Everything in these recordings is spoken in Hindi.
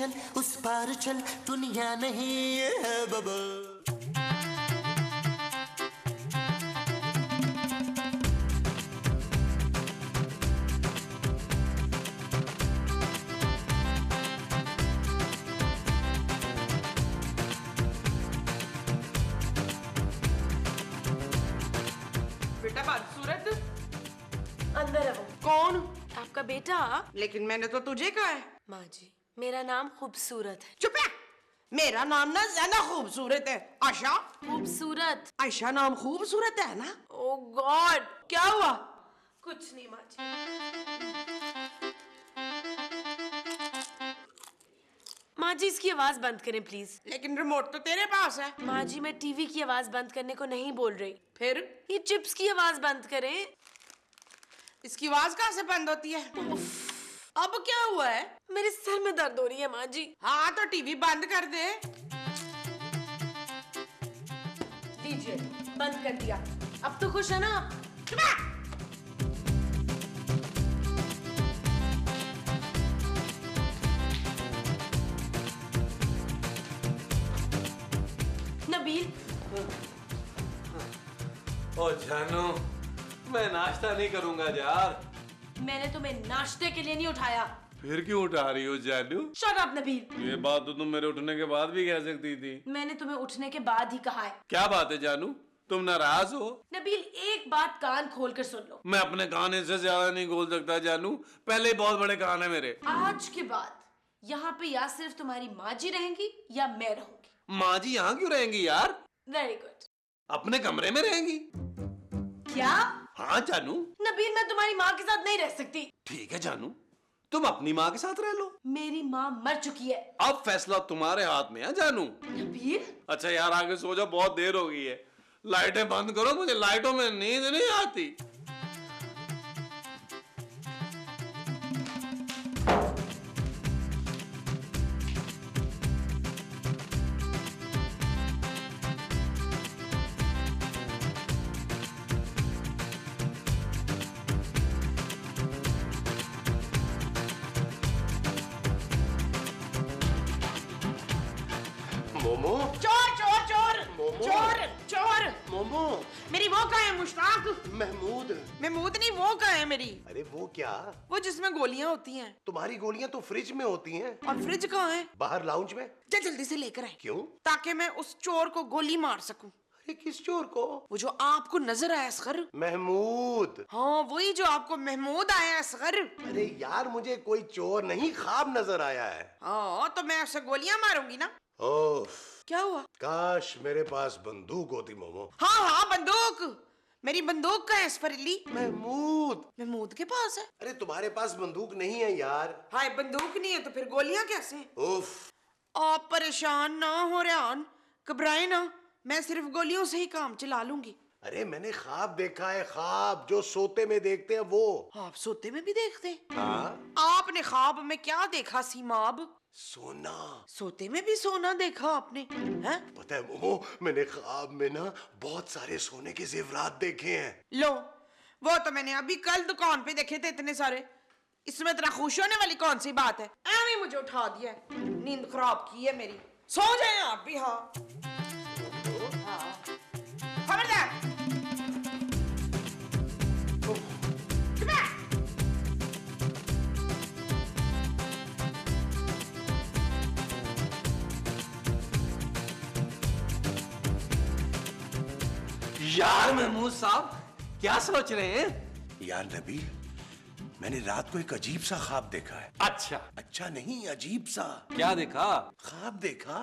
चल उस पार चल दुनिया नहीं है बबल बेटा बदसूरत अंदर है वो कौन? आपका बेटा? लेकिन मैंने तो तुझे कहा है। माँ जी। मेरा नाम खूबसूरत है। चुप मेरा नाम ना ज़्यादा खूबसूरत है। आशा। खूबसूरत। आयशा नाम खूबसूरत है ना? Oh God. क्या हुआ? कुछ नहीं माँ जी माँ जी इसकी आवाज़ बंद करें प्लीज़ लेकिन रिमोट तो तेरे पास है। माँ जी मैं टीवी की आवाज़ बंद करने को नहीं बोल रही। फिर? ये चिप्स की आवाज़ बंद करें। इसकी आवाज़ कहाँ से बंद होती है? अब क्या हुआ है? मेरे सर में दर्द हो रही है, माँ जी। हाँ तो टीवी बंद कर दे। दीजिए, बंद कर दिया। अब तो खुश है ना? नबील ओ जानू, मैं नाश्ता नहीं करूँगा यार। मैंने तुम्हें नाश्ते के लिए नहीं उठाया। फिर क्यों उठा रही हो जानू शट अप नबील ये बात तो तुम मेरे उठने के बाद भी कह सकती थी। मैंने तुम्हें उठने के बाद ही कहा है। क्या बात है जानू तुम नाराज़ हो? नबील एक बात कान खोल कर सुन लो। मैं अपने कान से ज़्यादा नहीं खोल सकता जानू पहले बहुत बड़े कान है मेरे। आज के बाद यहाँ पे या सिर्फ़ तुम्हारी माँ जी रहेंगी या मैं रहूँगी। माँ जी यहाँ क्यों रहेंगी यार? वेरी गुड अपने कमरे में रहेंगी। क्या? हाँ जानू। नबीर मैं तुम्हारी माँ के साथ नहीं रह सकती। ठीक है जानू। तुम अपनी माँ के साथ रह लो। मेरी माँ मर चुकी है। अब फैसला तुम्हारे हाथ में है जानू। नबीर अच्छा यार आगे सो जाओ बहुत देर हो गई है। लाइटें बंद करो मुझे लाइटों में नींद नहीं आती। मोमो चोर चोर चोर। मोमो। चोर चोर। मोमो। मेरी वो कहाँ है मुश्ताक? महमूद। महमूद नहीं वो कहाँ है मेरी? अरे वो क्या? वो जिसमें गोलियाँ होती हैं। तुम्हारी गोलियाँ तो फ्रिज में होती हैं। और फ्रिज कहाँ है? बाहर लाउंज में? जा जल्दी से लेकर आए। क्यों? ताकि मैं उस चोर को गोली मार सकूँ। अरे किस चोर को? वो जो आपको नज़र आया असगर। महमूद। हाँ वही जो आपको महमूद आया असगर। अरे यार मुझे कोई चोर नहीं खाब नज़र आया है। हाँ तो मैं उसे गोलियाँ मारूँगी ना। ओफ क्या हुआ? काश मेरे पास बंदूक होती मोमो। हाँ हाँ बंदूक। मेरी बंदूक का है इसफरली महमूद महमूद के पास है। अरे तुम्हारे पास बंदूक नहीं है यार। हाय बंदूक नहीं है तो फिर गोलियाँ कैसे उफ। आप परेशान ना हो रेहान। घबराए ना। मैं सिर्फ़ गोलियों से ही काम चला लूँगी। अरे मैंने ख्वाब देखा है ख्वाब। जो सोते में देखते हैं वो। आप सोते में भी देखते हैं? हाँ। आपने ख्वाब में क्या देखा सीमाब? सोना। सोते में भी सोना देखा आपने हैं? पता है मोमो मैंने ख्वाब में ना बहुत सारे सोने के जेवरात देखे हैं। लो वो तो मैंने अभी कल दुकान पे देखे थे इतने सारे। इसमें इतना खुश होने वाली कौन सी बात है? ऐਵੇਂ मुझे उठा दिया नींद खराब की है मेरी। सो जाए आप भी हाँ। हाँ। खबरदार। यार महमूद साहब क्या सोच रहे हैं? यार नबी मैंने रात को एक अजीब सा ख्वाब देखा है। अच्छा। अच्छा नहीं अजीब सा। क्या देखा? ख्वाब देखा?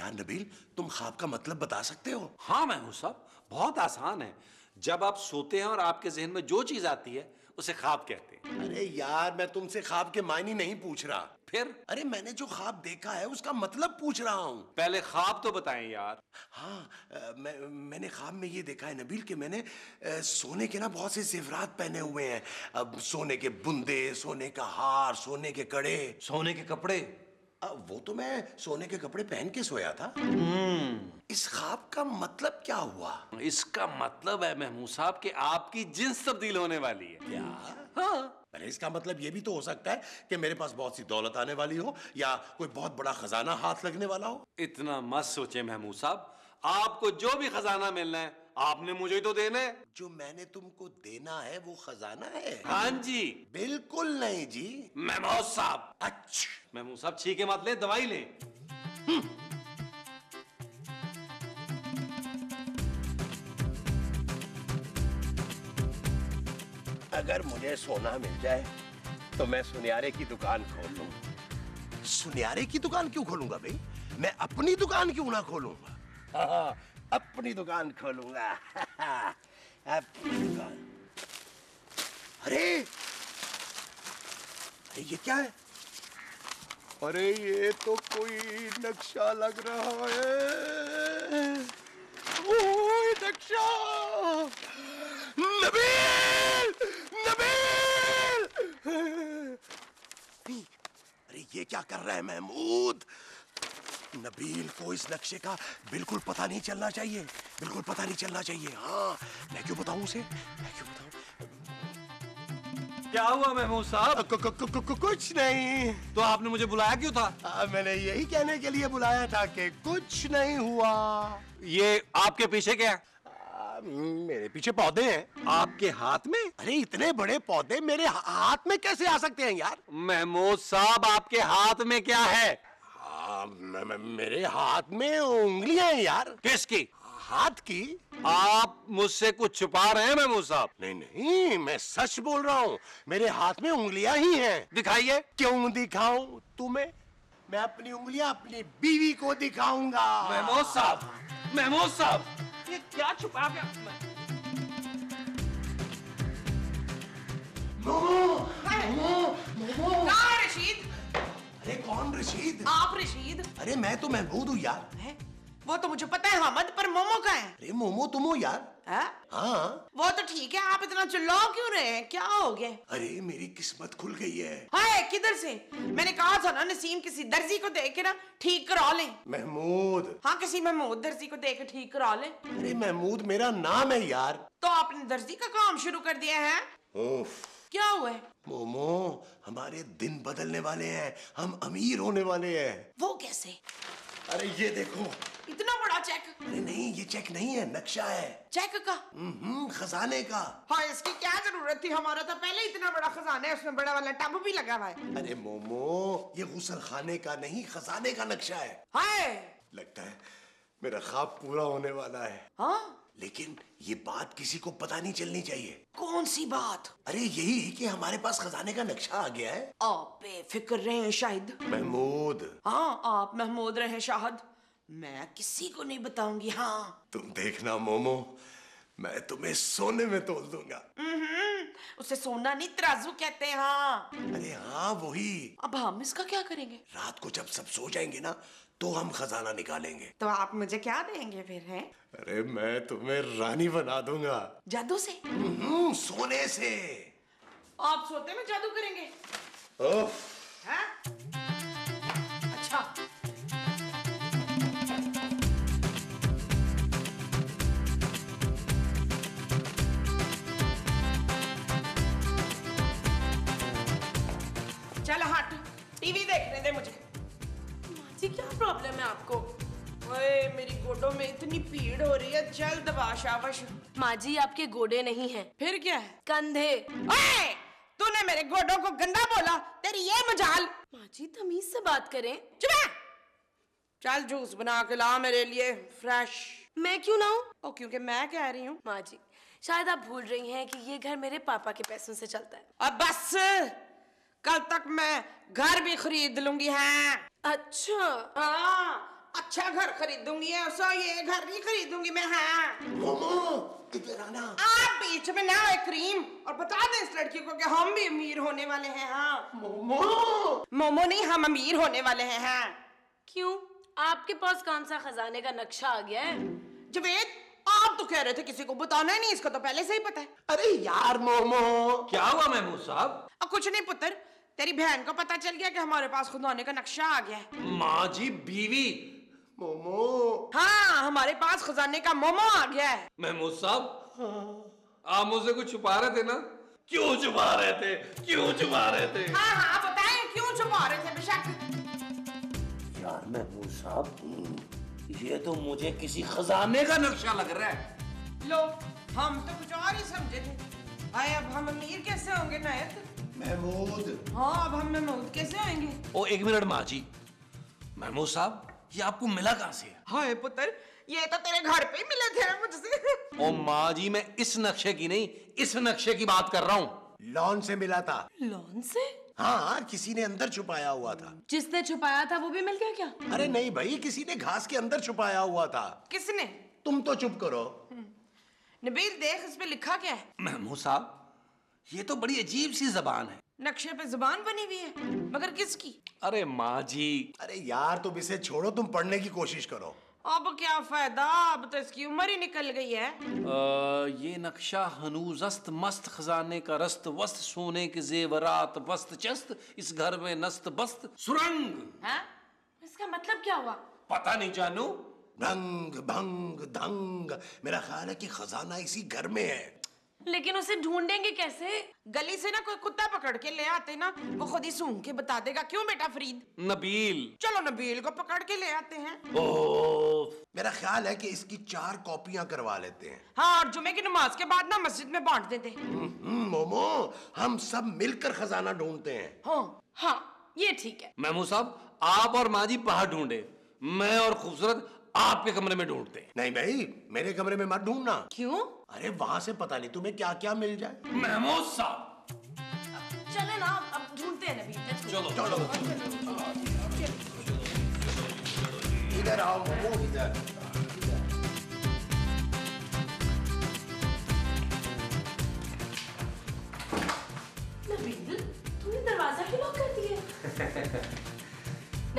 यार नबील तुम ख्वाब का मतलब बता सकते हो? हाँ महमूद साहब बहुत आसान है। जब आप सोते हैं और आपके जहन में जो चीज़ आती है उसे ख्वाब कहते हैं। अरे यार मैं तुमसे ख्वाब के मायने नहीं पूछ रहा। फिर? अरे मैंने जो ख्वाब देखा है उसका मतलब पूछ रहा हूँ। पहले ख्वाब तो बताएँ यार। हाँ मैं मैंने ख्वाब में ये देखा है नबील कि मैंने अ, सोने के ना बहुत से जेवरात पहने हुए हैं। अब सोने के बुंदे सोने का हार सोने के कड़े सोने के कपड़े। अ, वो तो मैं सोने के कपड़े पहन के सोया था। इस ख्वाब का मतलब क्या हुआ? इसका मतलब है महमूद साहब कि आपकी जिन्स तब्दील होने वाली है। क्या? हाँ। अरे इसका मतलब ये भी तो हो सकता है कि मेरे पास बहुत सी दौलत आने वाली हो या कोई बहुत बड़ा खजाना हाथ लगने वाला हो। इतना मत सोचे महमूद साहब। आपको जो भी खजाना मिलना है आपने मुझे ही तो देना है। जो मैंने तुमको देना है वो खजाना है। हाँ जी। बिल्कुल नहीं जी। महमूद साहब। अच्छा। महमूद साहब छीके मत ले दवाई ले। अगर मुझे सोना मिल जाए तो मैं सुनियारे की दुकान खोल। लूँ सुनियारे की दुकान क्यों खोलूँगा भाई? मैं अपनी दुकान क्यों ना खोलूँगा? हाँ, अपनी दुकान खोलूँगा। अपनी दुकान। अरे! अरे ये क्या है? अरे ये तो कोई नक्शा लग रहा है। नक्शा! नबील नबील अरे ये क्या कर रहा है महमूद? नबील को इस नक्शे का बिल्कुल पता नहीं चलना चाहिए। बिल्कुल पता नहीं चलना चाहिए। हाँ मैं क्यों बताऊँ उसे? मैं क्यों बताऊँ? क्या हुआ महमूद साहब? कुछ नहीं। तो आपने मुझे बुलाया क्यों था? आ, मैंने यही कहने के लिए बुलाया था कि कुछ नहीं हुआ। ये आपके पीछे क्या है? मेरे पीछे पौधे हैं। आपके हाथ में? अरे इतने बड़े पौधे मेरे हाथ में कैसे आ सकते हैं यार? महमूद साहब आपके हाथ में क्या है? आ, म- म- मेरे हाथ में उंगलियाँ हैं यार। किसकी? हाथ की? आप मुझसे कुछ छुपा रहे हैं महमूद साहब? नहीं नहीं मैं सच बोल रहा हूँ। मेरे हाथ में उंगलियाँ ही हैं। दिखाइए। क्यों दिखाऊँ तुम्हें? मैं अपनी उंगलियाँ अपनी बीवी को दिखाऊँगा। महमूद साहब महमूद साहब क्या छुपा क्या मोमो मोमो है रशीद? अरे कौन रशीद? आप रशीद। अरे मैं तो महमूद हूँ यार। है? वो तो मुझे पता है हमद पर मोमो का है। अरे मोमो तुम हो यार। हैं? हाँ। वो तो ठीक है आप इतना चिल्ला क्यों रहे हैं? क्या हो गया? अरे मेरी किस्मत खुल गई है। हाय किधर से? मैंने कहा था ना नसीम किसी दर्जी को देख के ना ठीक करा ले। महमूद। हाँ किसी महमूद दर्जी को देख के ठीक करा ले। अरे महमूद मेरा नाम है यार। तो आपने दर्जी का काम शुरू कर दिया है? क्या हुआ है? मोमो हमारे दिन बदलने वाले हैं हम अमीर होने वाले हैं। वो कैसे? अरे ये देखो। इतना बड़ा चेक। अरे नहीं ये चेक नहीं है नक्शा है। चेक का? हम्म खजाने का। हाँ इसकी क्या ज़रूरत थी? हमारा तो पहले इतना बड़ा खजाना है उसमें बड़ा वाला टब भी लगा हुआ है। अरे मोमो ये गुसल खाने का नहीं खजाने का नक्शा है। हाय! लगता है मेरा ख्वाब पूरा होने वाला है। हाँ? लेकिन ये बात किसी को पता नहीं चलनी चाहिए। कौन सी बात? अरे यही कि हमारे पास खजाने का नक्शा आ गया है। आप बेफिक्र रहे शायद महमूद। हाँ आप महमूद रहे शाहद। मैं किसी को नहीं बताऊँगी हाँ। तुम देखना मोमो मैं तुम्हें सोने में तोल दूँगा। हम्म, उसे सोना नहीं तराजू कहते हैं हाँ। अरे हाँ वही। अब हम इसका क्या करेंगे? रात को जब सब सो जाएँगे ना तो हम खजाना निकालेंगे। तो आप मुझे क्या देंगे फिर हैं? अरे मैं तुम्हें रानी बना दूँगा। जादू से? हम्म, सोने से। आप सोते में जादू करेंगे। उफ, हैं? चल हट। टीवी देखने दे मुझे। जी क्या प्रॉब्लम है आपको? ओए मेरी गोडों में इतनी पीड़ हो रही है चल दबा शाबाश माँ जी आपके गोडे नहीं हैं। फिर क्या है? कंधे। ओए तूने मेरे गोडों को गंदा बोला तेरी ये मजाल। माँ जी तमीज से बात करें। चुप चल जूस बना के ला मेरे लिए फ्रेश मैं क्यों ना हूँ? ओ क्योंकि मैं कह रही हूँ। माँ जी शायद आप भूल रही हैं कि ये घर मेरे पापा के पैसों से चलता है। अब बस। कल तक मैं घर भी खरीद लूँगी है। अच्छा। हाँ अच्छा घर खरीदूँगी ऐसा ये घर नहीं खरीदूँगी मैं हाँ। मोमो इधर आना आप बीच में ना आए क्रीम। और बता दें इस लड़की को कि हम भी अमीर होने वाले हैं हाँ। मोमो! मोमो नहीं हम अमीर होने वाले हैं हाँ। क्यों? आपके पास कौन सा खजाने का नक्शा आ गया है? जवेद आप तो कह रहे थे किसी को बताना ही नहीं इसको तो पहले से ही पता है। अरे यार मोमो! क्या हुआ महमूद साहब? कुछ नहीं पुत्र। तेरी बहन को पता चल गया कि हमारे पास खुदाने का नक्शा आ गया है। माँ जी बीवी। मोमो। हाँ हमारे पास खजाने का मोमो आ गया है। महमूद साहब आप मुझसे कुछ छुपा रहे थे ना? क्यों छुपा रहे थे? क्यों छुपा रहे थे? हाँ हाँ बताएँ क्यों छुपा रहे थे बेशक? यार महमूद साहब ये तो मुझे किसी खजाने का नक्शा लग रहा है। लो हम तो कुछ और ही समझे थे। आए अब हम अमीर कैसे होंगे नायत? महमूद। हाँ अब हम महमूद कैसे होंगे ओ एक मिनट माँ जी महमूद साहब ये आपको मिला कहाँ से? है हाय पुत्र ये तो तेरे घर पे ही मिले थे मुझसे। ओ माँ जी मैं इस नक्शे की नहीं इस नक्शे की बात कर रहा हूँ। लॉन से मिला था। लॉन से? हाँ किसी ने अंदर छुपाया हुआ था। जिसने छुपाया था वो भी मिल गया क्या? अरे नहीं भाई किसी ने घास के अंदर छुपाया हुआ था। किसने? तुम तो चुप करो। नबील देख इस पे लिखा क्या है? महमूद साहब ये तो बड़ी अजीब सी जबान है। नक्शे पे ज़ुबान बनी हुई है मगर किसकी? अरे माँ जी। अरे यार तुम इसे छोड़ो तुम पढ़ने की कोशिश करो। अब क्या फ़ायदा? अब तो इसकी उम्र ही निकल गई है। आ, ये नक्शा हनूज अस्त मस्त खजाने का रस्त वस्त सोने के जेवरात वस्त चस्त इस घर में नस्त बस्त सुरंग। हाँ? इसका मतलब क्या हुआ? पता नहीं जानू। रंग भंग धंग मेरा ख्याल है कि खजाना इसी घर में है। लेकिन उसे ढूंढेंगे कैसे? गली से ना कोई कुत्ता पकड़ के ले आते ना वो खुद ही सूंघ के बता देगा क्यों बेटा फरीद? नबील। चलो नबील को पकड़ के ले आते हैं। ओ मेरा ख्याल है कि इसकी चार कॉपियाँ करवा लेते हैं। हाँ और जुमे की नमाज़ के बाद ना मस्जिद में बांट देते हम्म, मोमो हम सब मिलकर खजाना ढूंढते हैं। हाँ हाँ ये ठीक है। महमूद साहब आप और माँ जी बाहर ढूंढे। मैं और खूबसूरत आपके कमरे में ढूंढते नहीं भाई मेरे कमरे में मत ढूंढना। क्यों? अरे वहाँ से पता नहीं तुम्हें क्या क्या मिल जाए। महमूद साहब। चले ना अब ढूंढते हैं let's go. चलो। इधर आओ मोमो इधर। नबील तूने दरवाज़ा क्यों लॉक कर दिया।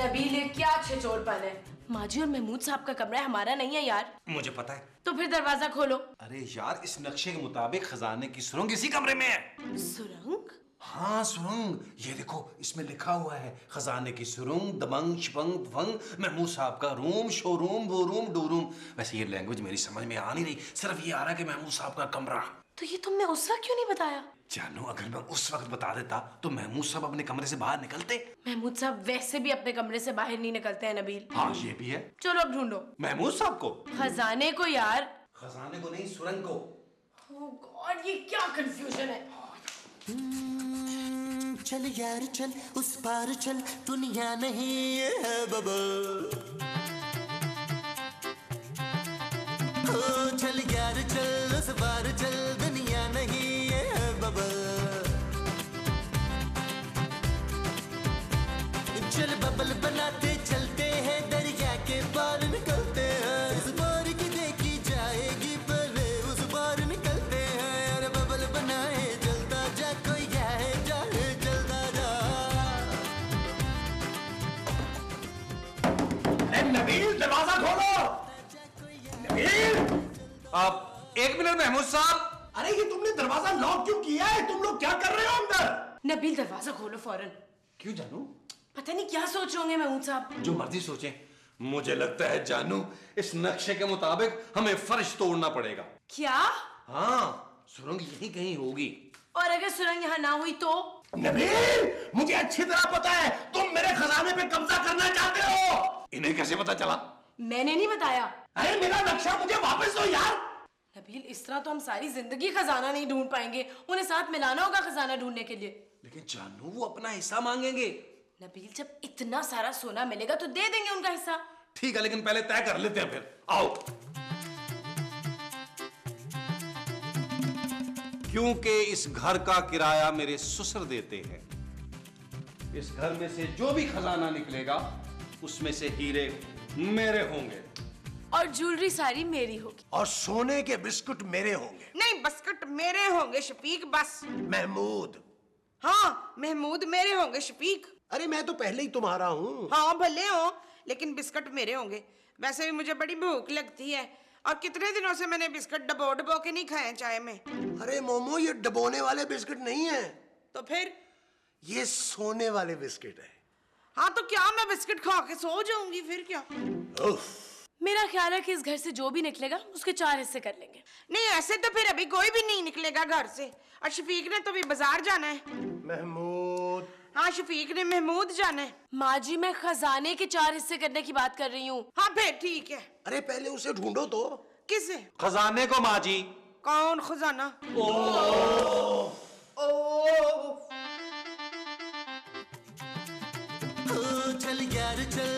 नबील ये क्या छिचोरपन है माजी और महमूद साहब का कमरा हमारा नहीं है यार। मुझे पता है। तो फिर दरवाज़ा खोलो। अरे यार इस नक्शे के मुताबिक खजाने की सुरंग इसी कमरे में है। सुरंग? हाँ सुरंग। ये देखो इसमें लिखा हुआ है खजाने की सुरंग दबंग शपंग दबंग महमूद साहब का रूम शोरूम वो रूम डू रूम। वैसे ये लैंग्वेज मेरी समझ में आ नहीं रही सिर्फ़ ये आ रहा है कि महमूद साहब का कमरा। तो ये तुमने उस वक्त क्यों नहीं बताया? जानू अगर मैं उस वक्त बता देता तो महमूद साहब अपने कमरे से बाहर निकलते। महमूद साहब वैसे भी अपने कमरे से बाहर नहीं निकलते हैं नबील। हाँ ये भी है। चलो अब ढूंढो। महमूद साहब को? खजाने को यार। खजाने को नहीं सुरंग को। Oh God, ये क्या कंफ्यूजन है? हम्म, चल यार चल उस पार चल दुनिया नहीं ये है बबल। ओ चल यार चल उस पार चल साहब। अरे ये तुमने दरवाज़ा लॉक क्यों किया है? तुम लोग क्या कर रहे हो अंदर? नबील दरवाज़ा खोलो फ़ौरन। क्यों जानू? पता नहीं क्या सोच रहे होंगे महमूद साहब। जो मर्ज़ी सोचे। मुझे लगता है जानू इस नक्शे के मुताबिक हमें फर्श तोड़ना पड़ेगा। क्या? हाँ सुरंग यही कहीं होगी। और अगर सुरंग यहाँ ना हुई तो? नबील मुझे अच्छी तरह पता है तुम मेरे खजाने पे कब्जा करना चाहते हो। इन्हें कैसे पता चला? मैंने नहीं बताया। अरे मेरा नक्शा मुझे वापस दो यार। नबील इस तरह तो हम सारी ज़िंदगी खजाना नहीं ढूंढ पाएँगे। उन्हें साथ मिलाना होगा खजाना ढूँढने के लिए। लेकिन जानू वो अपना हिस्सा मांगेंगे। नबील जब इतना सारा सोना मिलेगा तो दे देंगे उनका हिस्सा। ठीक है लेकिन पहले तय कर लेते हैं फिर। आओ। क्योंकि इस घर का किराया मेरे ससुर देते हैं इस घर में से जो भी खजाना निकलेगा उसमें से हीरे मेरे होंगे। और ज्वेलरी सारी मेरी होगी। और सोने के बिस्कुट मेरे होंगे। नहीं बिस्कुट मेरे होंगे शफीक बस। महमूद। हाँ महमूद मेरे होंगे शफीक। अरे मैं तो पहले ही तुम्हारा हूँ। हाँ भले हो लेकिन बिस्कट मेरे होंगे। वैसे भी मुझे बड़ी भूख लगती है। और कितने दिनों से मैंने बिस्कुट डबो डबो के नहीं खाए चाय में? अरे मोमो ये डबोने वाले बिस्कुट नहीं है। तो फिर? ये सोने वाले बिस्किट है। हाँ तो क्या मैं बिस्किट खा के सो जाऊँगी फिर क्या? उफ, मेरा ख्याल है कि इस घर से जो भी निकलेगा उसके चार हिस्से कर लेंगे। नहीं ऐसे तो फिर अभी कोई भी नहीं निकलेगा घर से। और शफीक ने तो भी बाज़ार जाना है। महमूद। हाँ शफीक ने महमूद जाना है। माँ जी मैं खजाने के चार हिस्से करने की बात कर रही हूँ। हाँ फिर ठीक है। अरे पहले उसे ढूंढो तो। किसे? खजाने को माँ जी। कौन खजाना? ओ। ओ। चल यार चल।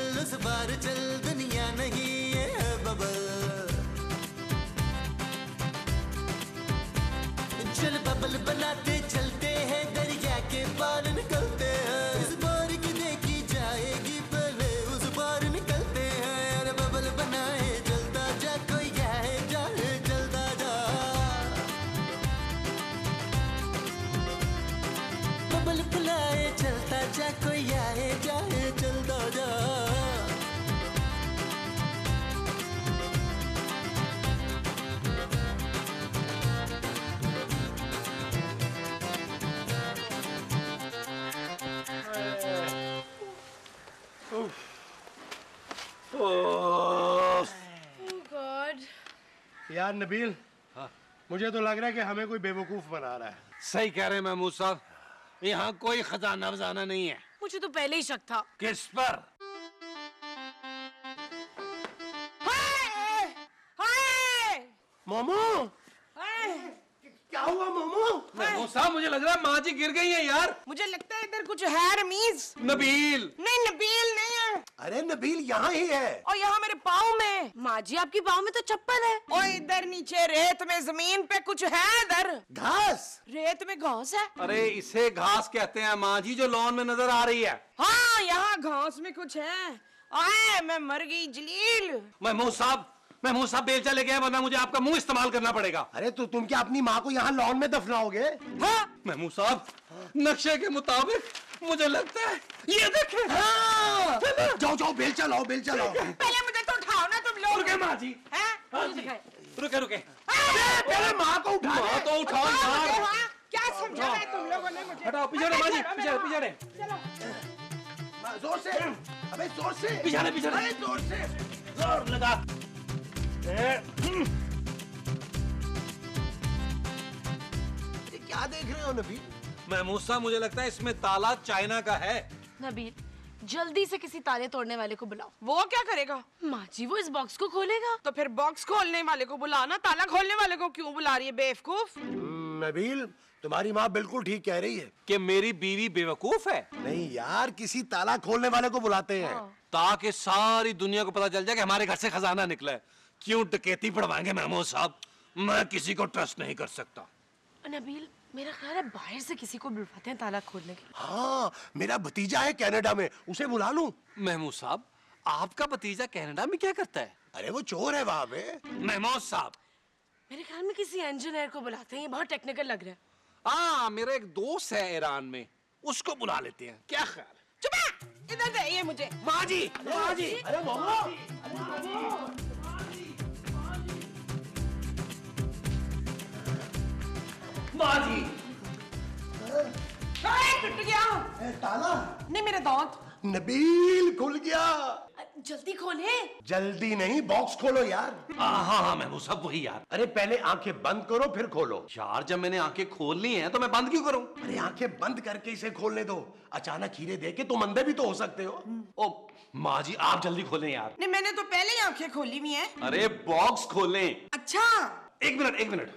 यार नबील मुझे तो लग रहा है कि हमें कोई बेवकूफ़ बना रहा है। सही कह रहे हैं महमूद साहब यहाँ कोई खजाना वजाना नहीं है। मुझे तो पहले ही शक था। किस पर? हाय! हाय! मोमो! क्या हुआ मोमो? महमूद साहब मुझे लग रहा है माँ जी गिर गई है यार। मुझे लगता है इधर कुछ है रमीज। नबील। नहीं नबील है अरे नबील यहाँ ही है। और यहाँ मेरे पाँव में। माँ जी आपकी पाँव में तो चप्पल है। और इधर नीचे रेत में ज़मीन पे कुछ है इधर। घास? रेत में घास है? अरे इसे घास कहते हैं माँ जी जो लॉन में नज़र आ रही है। हाँ यहाँ घास में कुछ है। आए मैं मर गई जलील। महमूद साहब महमूद साहब बेलचा लेके आए वरना मुझे आपका मुँह इस्तेमाल करना पड़ेगा। अरे तो तुम क्या अपनी माँ को यहाँ लॉन में दफनाओगे? हाँ। महमूद साहब नक्शे के मुताबिक मुझे लगता है ये देखे। हाँ। जाओ जाओ बेलचा लाओ बेलचा लाओ पहले मुझे तो उठाओ ना तुम लोग। रुके माँ जी। रुके रुके। हाँ, पहले माँ को उठा माँ तो उठाओ उठाओ यार हाँ? क्या समझा है तुम लोगों ने मुझे? हटाओ पीछे माँ जी चलो, पीछे पीछे चलो। ज़ोर से। अबे ज़ोर से। पीछे पीछे अरे ज़ोर से। ज़ोर लगा। क्या देख रहे हो नबील महमूद साहब मुझे लगता है इसमें ताला चाइना का है। नबील जल्दी से किसी ताले तोड़ने वाले को बुलाओ। वो क्या करेगा? माँ जी वो इस बॉक्स को खोलेगा। तो फिर बॉक्स खोलने वाले को बुलाना ताला खोलने वाले को क्यों बुला रही है बेवकूफ़? नबील तुम्हारी माँ बिल्कुल ठीक कह रही है। कि मेरी बीवी बेवकूफ़ है? नहीं यार किसी ताला खोलने वाले को बुलाते हैं। ताकि सारी दुनिया को पता चल जाए कि हमारे घर से खजाना निकला है। क्यों डकैती पड़वाएँगे महमूद साहब? मैं किसी को ट्रस्ट नहीं कर सकता। नबील मेरा ख्याल है बाहर से किसी को बुलवाते हैं ताला खोलने के लिए। हाँ मेरा भतीजा है कनाडा में उसे बुला लूँ? महमूद साहब आपका भतीजा कनाडा में क्या करता है? अरे वो चोर है वहाँ पे। महमूद साहब। मेरे ख्याल में किसी इंजीनियर को बुलाते हैं ये बहुत टेक्निकल लग रहा है। हाँ मेरा एक दोस्त है ईरान में उसको बुला लेते हैं। क्या ख्याल? है चुप इधर दे मुझे। माँ जी माँ जी। अरे मोमो माँ जी। टूट गया। ए, ताला। नहीं मेरे दांत। नबील खुल गया। जल्दी खोले। जल्दी नहीं बॉक्स खोलो यार। हाँ हाँ हाँ महमूद साहब वही यार। अरे पहले आँखें बंद करो फिर खोलो। यार जब मैंने आँखें खोल ली हैं तो मैं बंद क्यों करूँ? अरे आँखें बंद करके इसे खोलने दो। अचानक हीरे दे के तुम अंधे भी तो हो सकते हो। ओ माँ जी आप जल्दी खोलें यार। नहीं मैंने तो पहले ही आँखें खोली हुई है। अरे बॉक्स खोले। अच्छा। एक मिनट एक मिनट।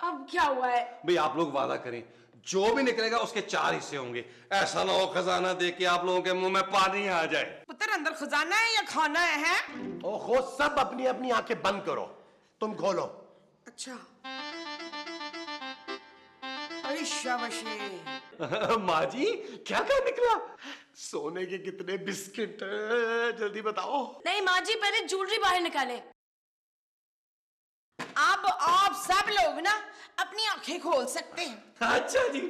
अब क्या हुआ है? भाई आप लोग वादा करें जो भी निकलेगा उसके चार हिस्से होंगे। ऐसा ना हो खजाना देख के आप लोगों के मुँह में पानी आ जाए। पुत्र अंदर खजाना है या खाना है, हैं? ओहो सब अपनी अपनी आँखें बंद करो। तुम खोलो। अच्छा। माँ जी क्या क्या निकला? सोने के कितने बिस्किट जल्दी बताओ। नहीं माँ जी पहले ज्वेलरी बाहर निकाले। अब आप सब लोग ना अपनी आँखें खोल सकते हैं। अच्छा जी।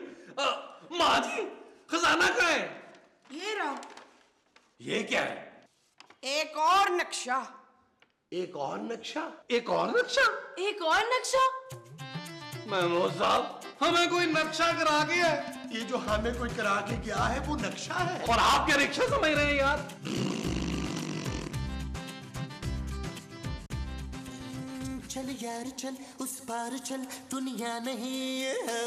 माँ जी खजाना कहाँ है? ये रहा। ये क्या है? एक और नक्शा। एक और नक्शा? एक और नक्शा? एक और नक्शा? महमूद साहब हमें कोई नक्शा करा के है। ये जो हमें कोई करा के गया है वो नक्शा है। और आप क्या रिक्शा समझ रहे हैं यार? चल यार चल उस पार चल दुनिया नहीं है